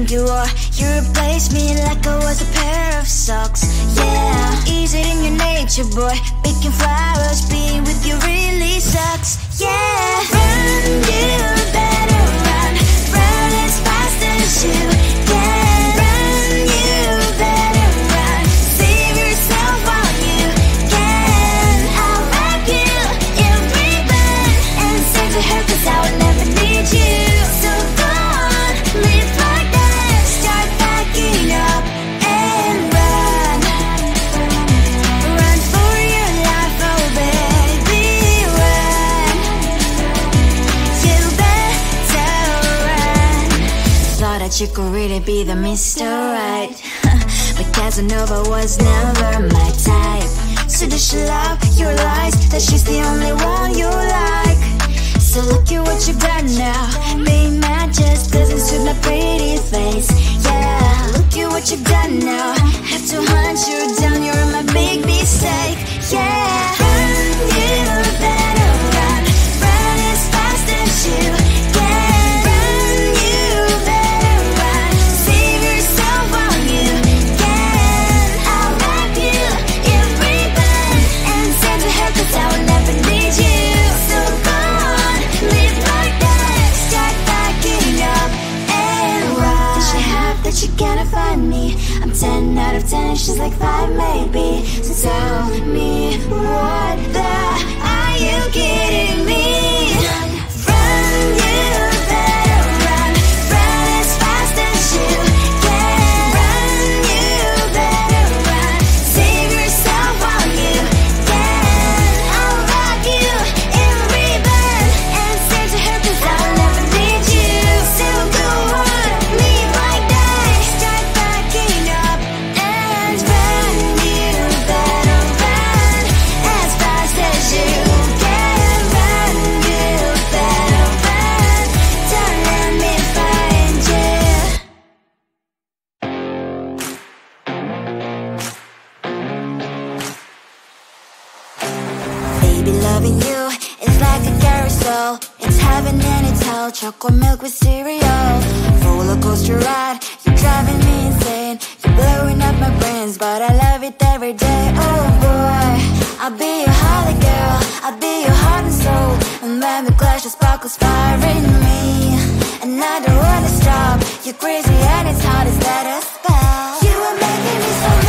think you are. You replace me like I was a pair of socks. Yeah, is it in your nature, boy? Picking flowers, being with you really sucks. Yeah, run, you better run. Run as fast as you can. really be the Mr. Right. but Casanova was never my type. So does she love your lies? That she's the only one you like. So look at what you've done now. Being mad just doesn't suit my pretty face. Yeah, look at what you've done now. Chocolate milk with cereal. Roller coaster ride You're driving me insane. You're blowing up my brains But I love it every day. Oh boy. I'll be your holly girl. I'll be your heart and soul. And when we clash the sparkles fire in me. And I don't wanna stop. You're crazy and it's hard as that a spell? You are making me so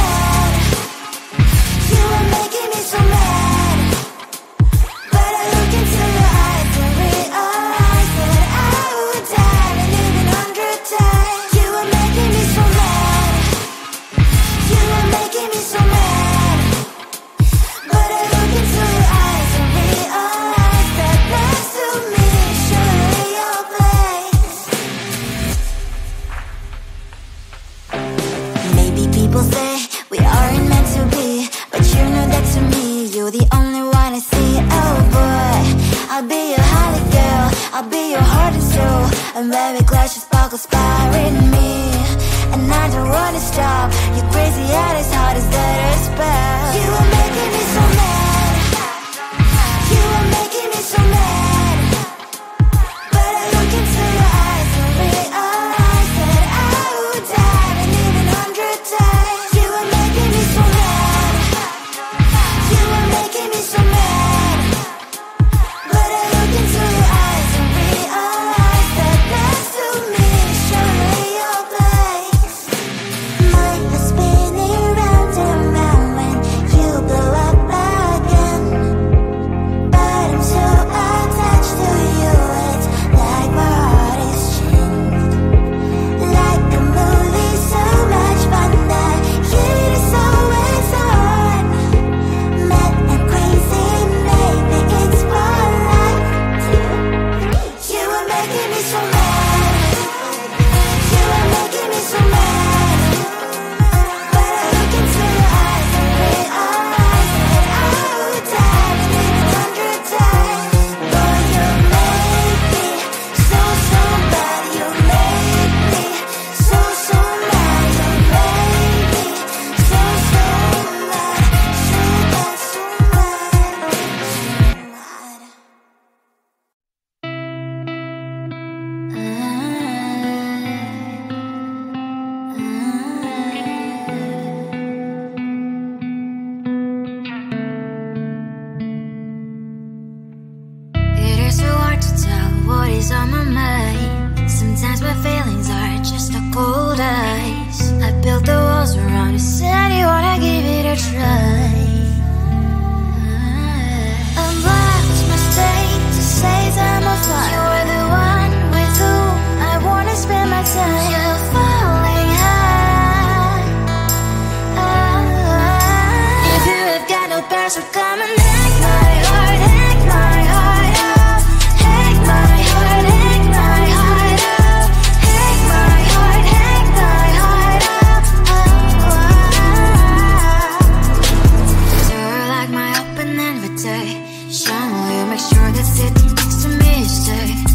Shine, will you make sure that sitting next to me is safe?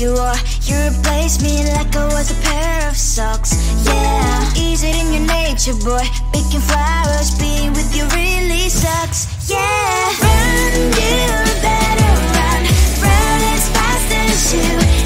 You are. You replaced me like I was a pair of socks. Yeah, is it in your nature, boy? Picking flowers, being with you really sucks. Yeah, run, you better run. Run as fast as you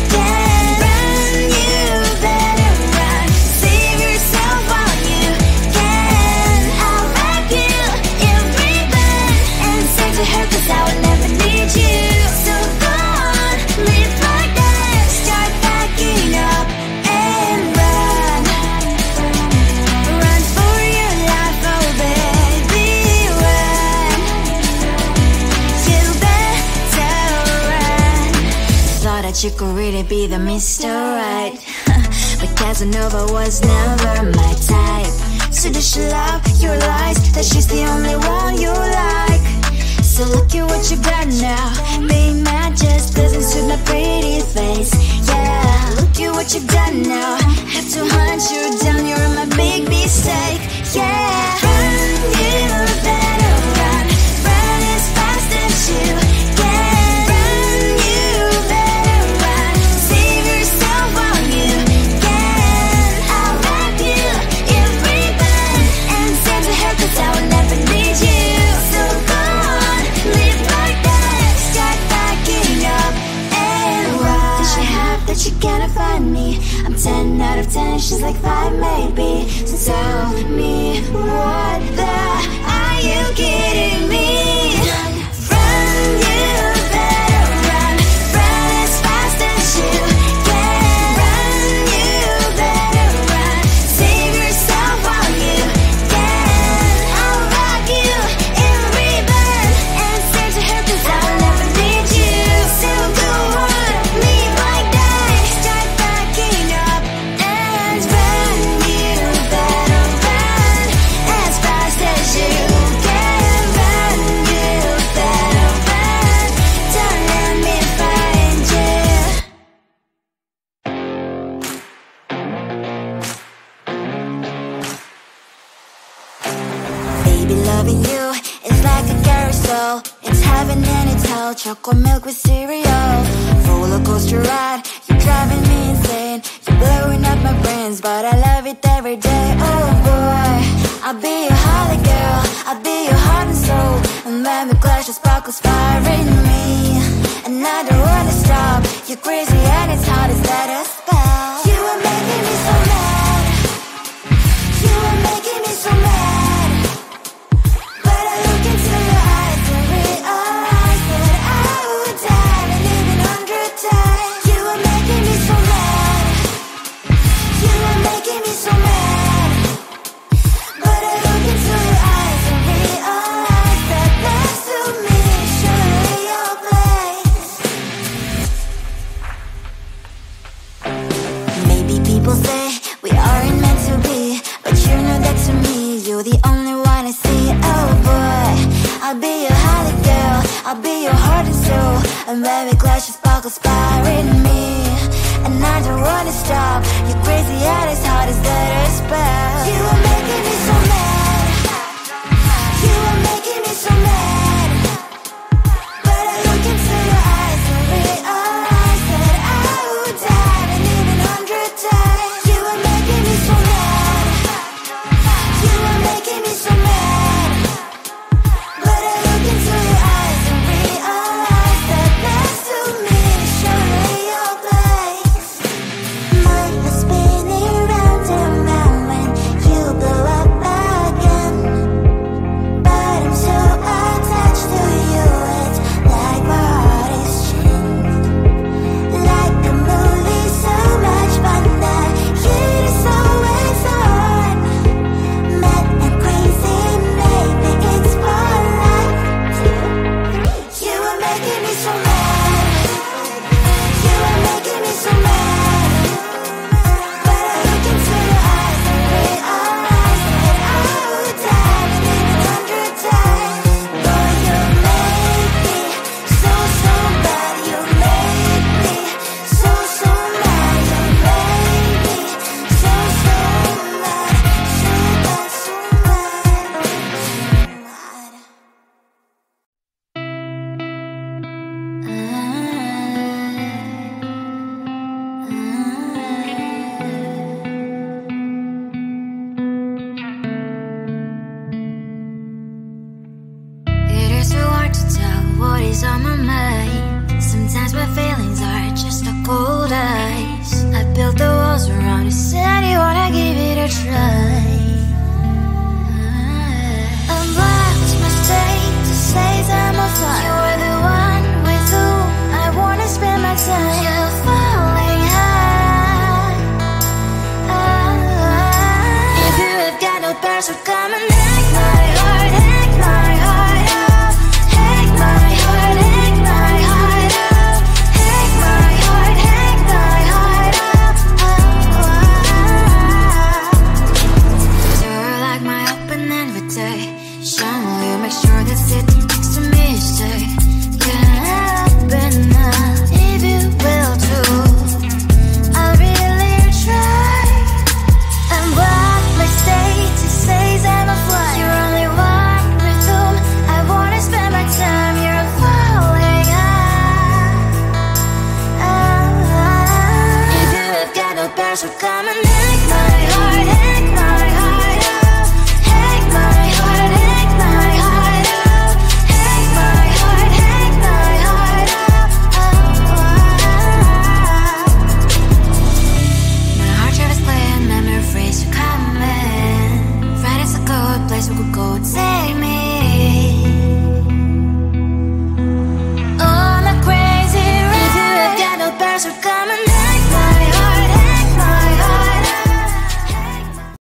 you could really be the Mr. Right. But Casanova was never my type. So does she love your lies That she's the only one you like. So look at what you got now. Being mad just doesn't suit my pretty face. Yeah, look at what you've done now. Have to hunt you down, you're my big mistake. Yeah, run, you she cannot find me? I'm 10 out of 10, she's like 5 maybe So tell me what the are you kidding me? Chocolate milk with cereal. Roller coaster ride. You're driving me insane. You're blowing up my brains, but I love it every day. Oh boy, I'll be your holly girl. I'll be your heart and soul. And when we clash, the sparkles fire in me. And I don't wanna stop. You're crazy and it's hard as let us spell. You are making me so